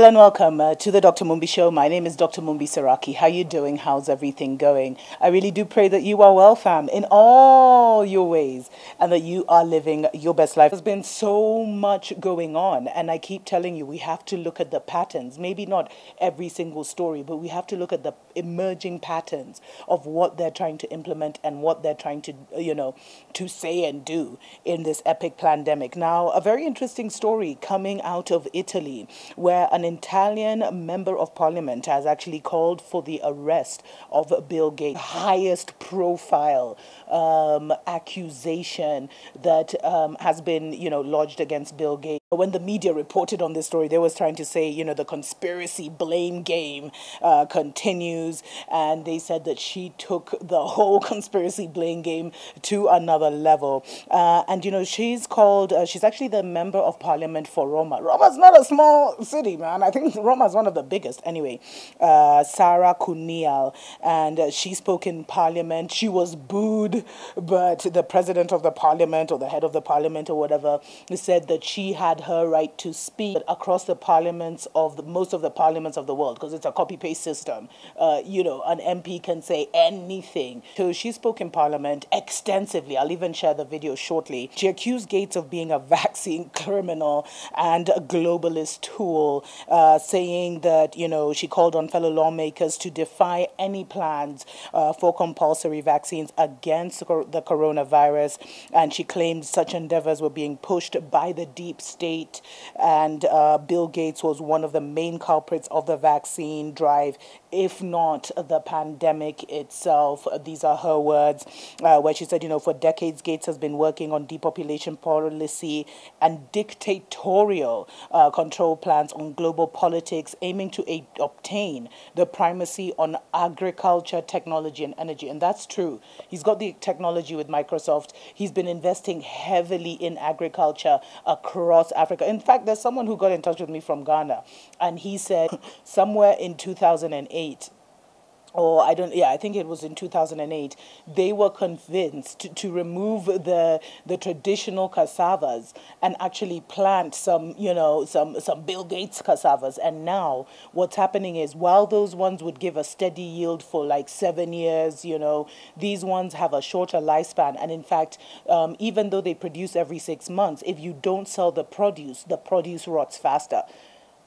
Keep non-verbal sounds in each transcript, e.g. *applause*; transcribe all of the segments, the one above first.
Hello and welcome uh, to the Dr. Mumbi Show. My name is Dr. Mumbi Seraki. How are you doing? How's everything going? I really do pray that you are well, fam, in all your ways, and that you are living your best life. There's been so much going on, and I keep telling you, we have to look at the patterns. Maybe not every single story, but we have to look at the emerging patterns of what they're trying to implement and what they're trying to, you know, to say and do in this epic pandemic. Now, a very interesting story coming out of Italy, where an Italian member of parliament has actually called for the arrest of Bill Gates, highest profile um, accusation that um, has been, you know, lodged against Bill Gates. When the media reported on this story, they was trying to say, you know, the conspiracy blame game uh, continues, and they said that she took the *laughs* whole conspiracy blame game to another level. Uh, and you know, she's called, uh, she's actually the member of parliament for Roma. Roma's not a small city, man. I think Roma's one of the biggest. Anyway, uh, Sara Cunial, and uh, she spoke in parliament. She was booed, but the president of the parliament or the head of the parliament or whatever said that she had her right to speak across the parliaments of the, most of the parliaments of the world because it's a copy paste system. Uh, you know, an MP can say anything. So she spoke in parliament extensively. I'll even share the video shortly. She accused Gates of being a *laughs* vaccine criminal and a globalist tool, uh, saying that, you know, she called on fellow lawmakers to defy any plans uh, for compulsory vaccines against the coronavirus. And she claimed such endeavors were being pushed by the deep state state, and uh, Bill Gates was one of the main culprits of the vaccine drive, if not the pandemic itself. These are her words, uh, where she said, you know, for decades, Gates has been working on depopulation policy and dictatorial uh, control plans on global politics, aiming to a- obtain the primacy on agriculture, technology, and energy. And that's true. He's got the technology with Microsoft. He's been investing heavily in agriculture across Africa. In fact, there's someone who got in touch with me from Ghana, and he said *laughs* somewhere in 2008, or I don't, yeah, I think it was in 2008, they were convinced to, to remove the the traditional cassavas and actually plant some, you know, some some Bill Gates cassavas. And now what's happening is while those ones would give a steady yield for like seven years, you know, these ones have a shorter lifespan. And in fact, um, even though they produce every six months, if you don't sell the produce, the produce rots faster.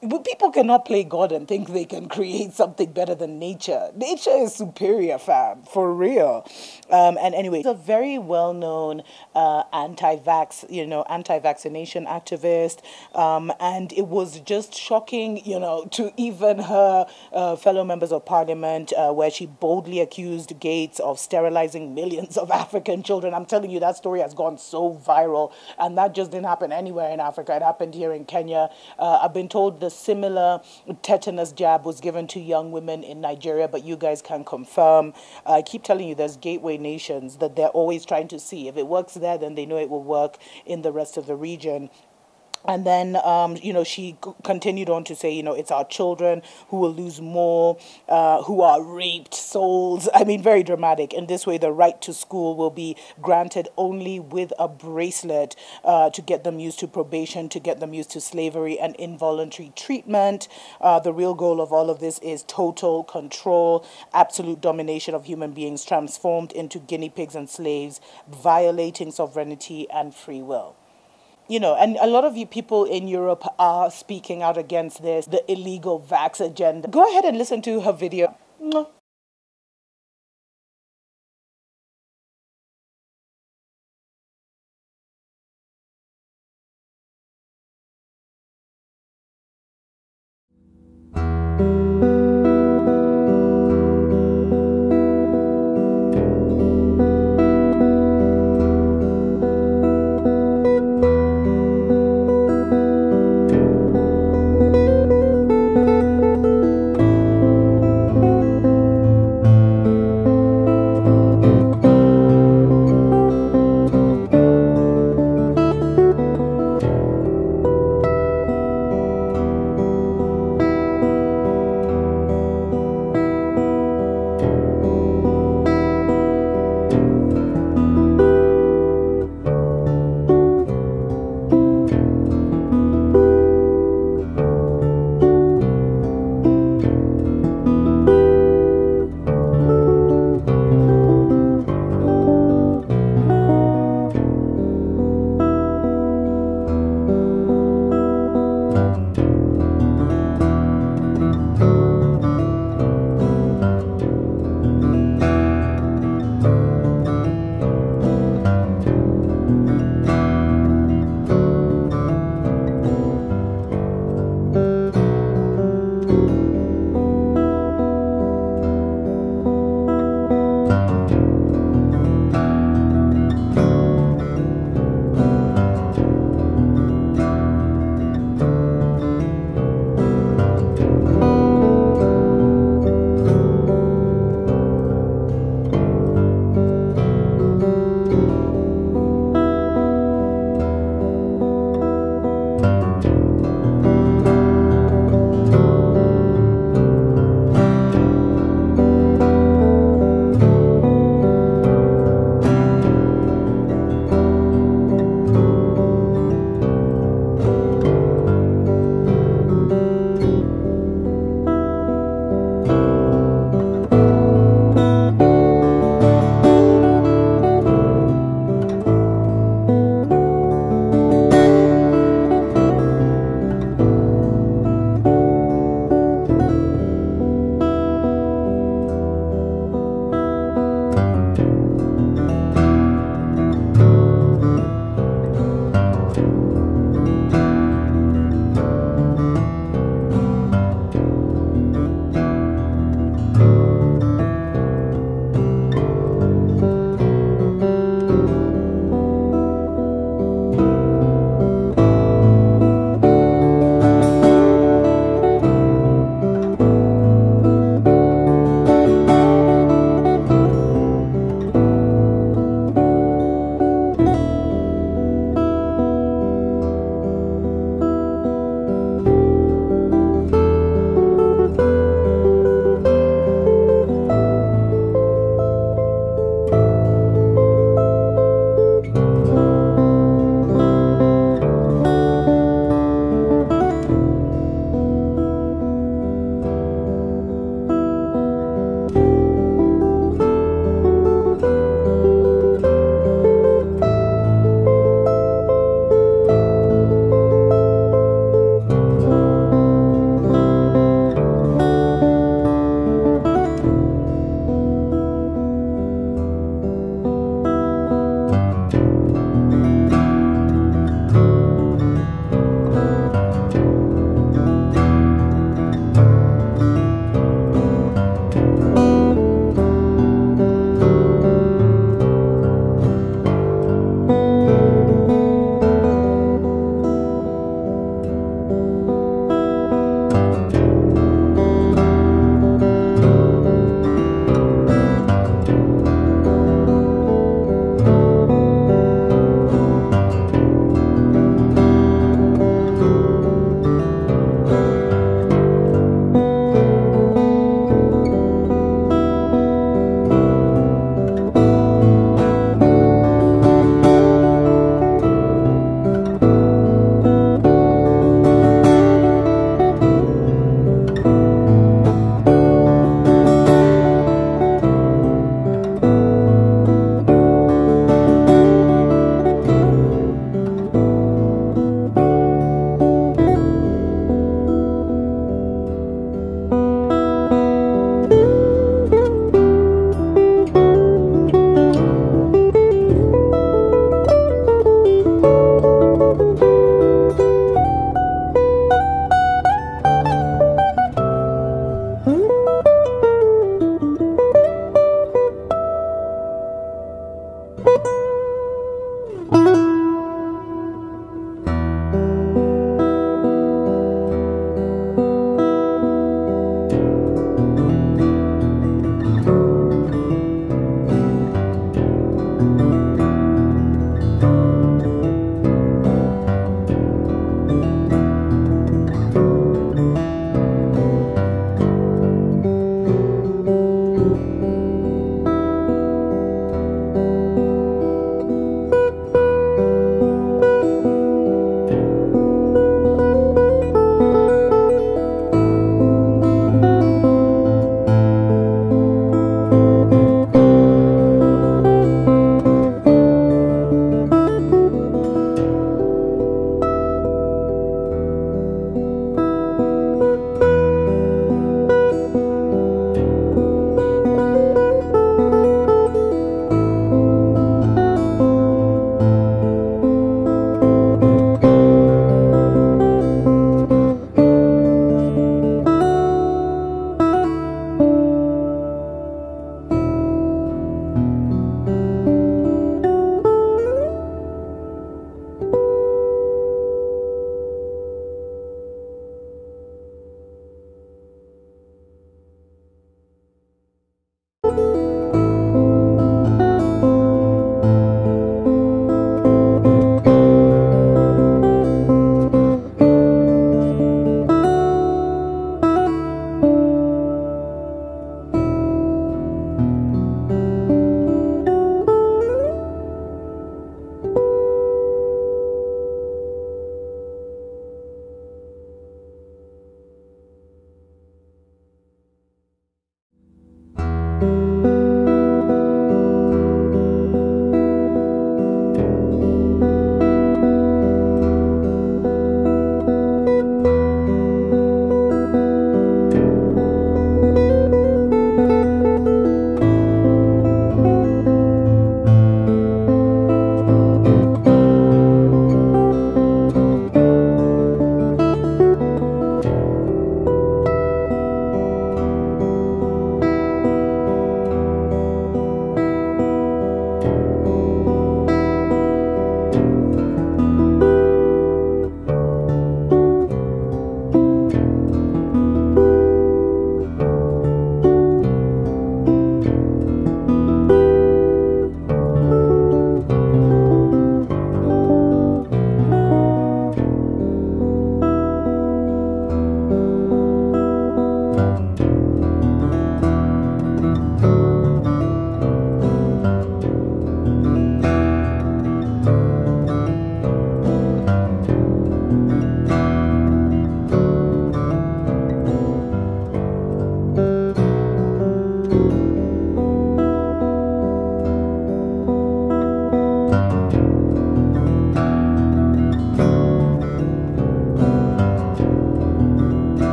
But people cannot play God and think they can create something better than nature. Nature is superior, fam, for real. Um, and anyway, he's a very well-known uh, anti-vax, you know, anti-vaccination activist, um, and it was just shocking, you know, to even her uh, fellow members of parliament, uh, where she boldly accused Gates of sterilizing millions of African children. I'm telling you, that story has gone so viral, and that just didn't happen anywhere in Africa. It happened here in Kenya. Uh, I've been told the similar tetanus jab was given to young women in Nigeria, but you guys can confirm. I keep telling you, there's gateway nations that they're always trying to see. If it works there, then they know it will work in the rest of the region. And then, um, you know, she continued on to say, you know, it's our children who will lose more, uh, who are raped souls. I mean, very dramatic. In this way, the right to school will be granted only with a bracelet uh, to get them used to probation, to get them used to slavery and involuntary treatment. Uh, the real goal of all of this is total control, absolute domination of human beings transformed into guinea pigs and slaves, violating sovereignty and free will you know, and a lot of you people in Europe are speaking out against this, the illegal vax agenda. Go ahead and listen to her video.